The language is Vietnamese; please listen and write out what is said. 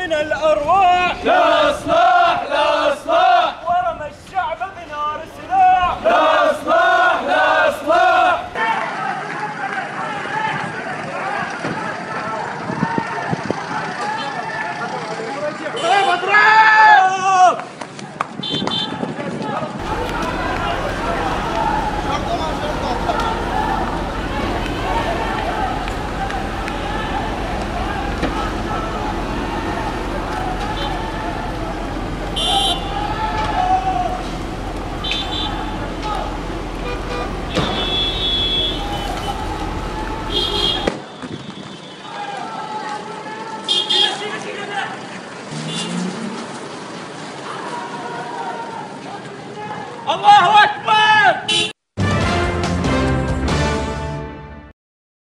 من الأرواح. لا أصنع. الله